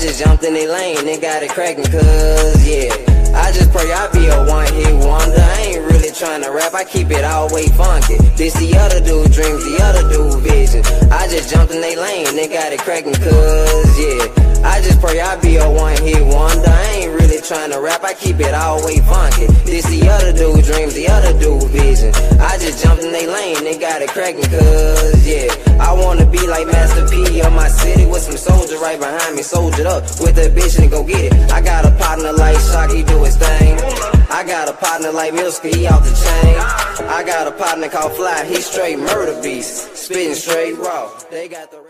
jumped in they lane and got it cracking, cuz, yeah. I just pray I be a one hit wonder. I ain't really trying to rap, I keep it all way funky. This the other dude dreams, the other dude vision. I just jumped in they lane and got it cracking, cuz, yeah. I just pray I be a one hit wonder. I ain't really trying to rap, I keep it all way funky. This the other dude dreams, the other dude vision. I just jumped in they lane and got it cracking, cuz, yeah. Like Master P on my city with some soldier right behind me, soldiered up with a bitch and go get it. I got a partner like Shocky, do his thing. I got a partner like Milska, he off the chain. I got a partner called Fly, he straight murder beast, spitting straight raw. They got the